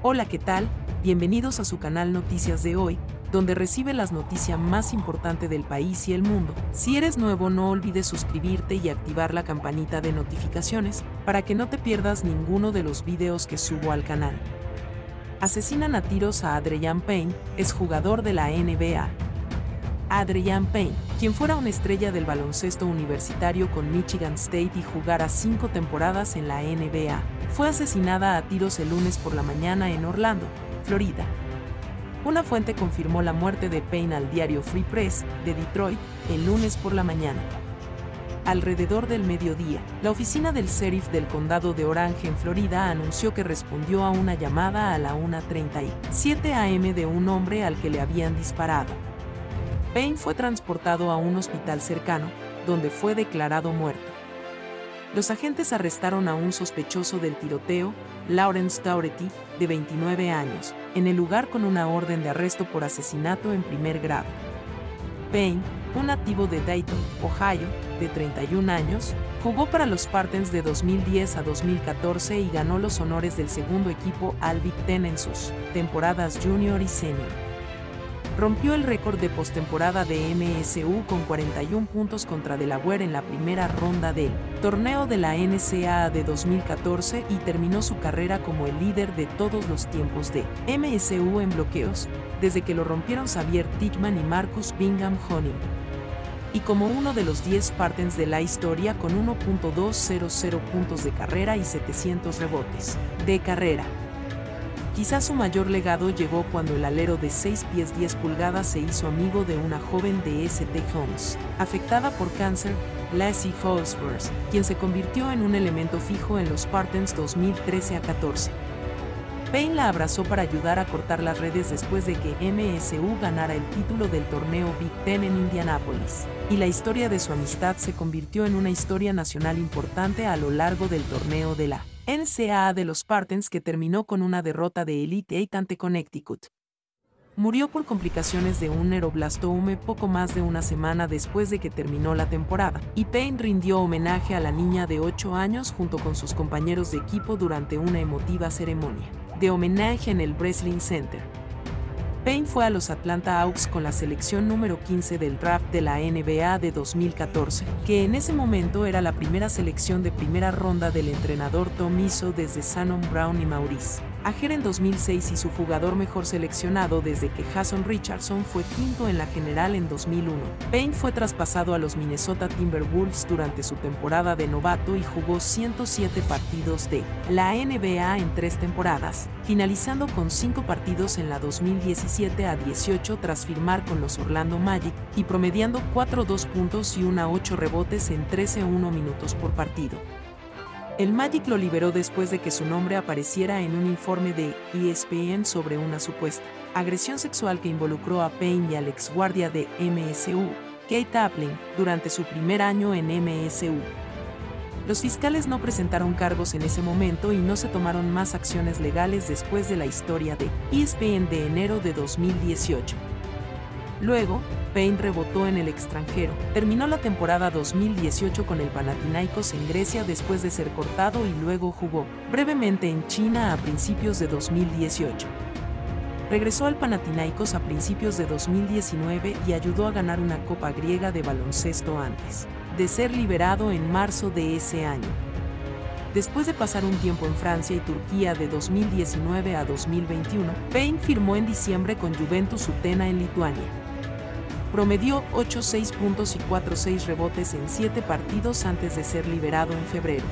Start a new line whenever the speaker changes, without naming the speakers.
Hola, ¿qué tal? Bienvenidos a su canal Noticias de hoy, donde recibe las noticias más importantes del país y el mundo. Si eres nuevo, no olvides suscribirte y activar la campanita de notificaciones para que no te pierdas ninguno de los videos que subo al canal. Asesinan a tiros a Adrian Payne, es jugador de la NBA. Adrian Payne, quien fuera una estrella del baloncesto universitario con Michigan State y jugara cinco temporadas en la NBA, fue asesinada a tiros el lunes por la mañana en Orlando, Florida. Una fuente confirmó la muerte de Payne al diario Free Press de Detroit el lunes por la mañana. Alrededor del mediodía, la oficina del sheriff del condado de Orange en Florida anunció que respondió a una llamada a la 1.37 am de un hombre al que le habían disparado. Payne fue transportado a un hospital cercano, donde fue declarado muerto. Los agentes arrestaron a un sospechoso del tiroteo, Lawrence Dougherty, de 29 años, en el lugar con una orden de arresto por asesinato en primer grado. Payne, un nativo de Dayton, Ohio, de 31 años, jugó para los Spartans de 2010 a 2014 y ganó los honores del segundo equipo al Big Ten en sus temporadas junior y senior rompió el récord de postemporada de MSU con 41 puntos contra Delaware en la primera ronda del torneo de la NCAA de 2014 y terminó su carrera como el líder de todos los tiempos de MSU en bloqueos, desde que lo rompieron Xavier Tickman y Marcus Bingham Honey. Y como uno de los 10 Spartans de la historia con 1.200 puntos de carrera y 700 rebotes de carrera. Quizás su mayor legado llegó cuando el alero de 6 pies 10 pulgadas se hizo amigo de una joven de St. Holmes, afectada por cáncer, Lassie Holsworth, quien se convirtió en un elemento fijo en los Spartans 2013 a 14. Payne la abrazó para ayudar a cortar las redes después de que MSU ganara el título del torneo Big Ten en Indianápolis, y la historia de su amistad se convirtió en una historia nacional importante a lo largo del torneo de la NCAA de los Spartans que terminó con una derrota de Elite Eight ante Connecticut. Murió por complicaciones de un neuroblastoma poco más de una semana después de que terminó la temporada, y Payne rindió homenaje a la niña de 8 años junto con sus compañeros de equipo durante una emotiva ceremonia de homenaje en el Wrestling Center. Payne fue a los Atlanta Hawks con la selección número 15 del draft de la NBA de 2014, que en ese momento era la primera selección de primera ronda del entrenador Tom Izzo desde Shannon Brown y Maurice. Ajer en 2006 y su jugador mejor seleccionado desde que Jason Richardson fue quinto en la general en 2001. Payne fue traspasado a los Minnesota Timberwolves durante su temporada de novato y jugó 107 partidos de la NBA en tres temporadas, finalizando con 5 partidos en la 2017 a 18 tras firmar con los Orlando Magic y promediando 4-2 puntos y 1-8 rebotes en 13-1 minutos por partido. El Magic lo liberó después de que su nombre apareciera en un informe de ESPN sobre una supuesta agresión sexual que involucró a Payne y al exguardia de MSU, Kate Tapling, durante su primer año en MSU. Los fiscales no presentaron cargos en ese momento y no se tomaron más acciones legales después de la historia de ESPN de enero de 2018. Luego, Payne rebotó en el extranjero. Terminó la temporada 2018 con el Panathinaikos en Grecia después de ser cortado y luego jugó brevemente en China a principios de 2018. Regresó al Panathinaikos a principios de 2019 y ayudó a ganar una Copa griega de baloncesto antes de ser liberado en marzo de ese año. Después de pasar un tiempo en Francia y Turquía de 2019 a 2021, Payne firmó en diciembre con Juventus Utena en Lituania promedió 8-6 puntos y 4-6 rebotes en 7 partidos antes de ser liberado en febrero.